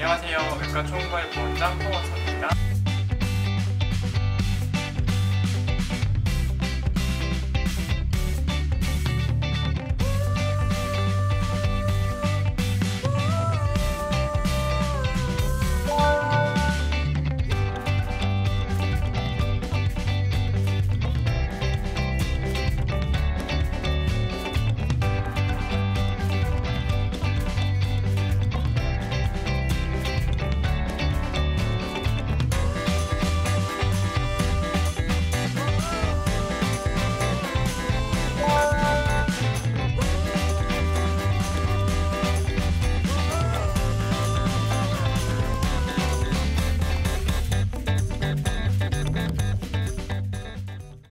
안녕하세요. 외과 총괄 부원장 홍원섭입니다.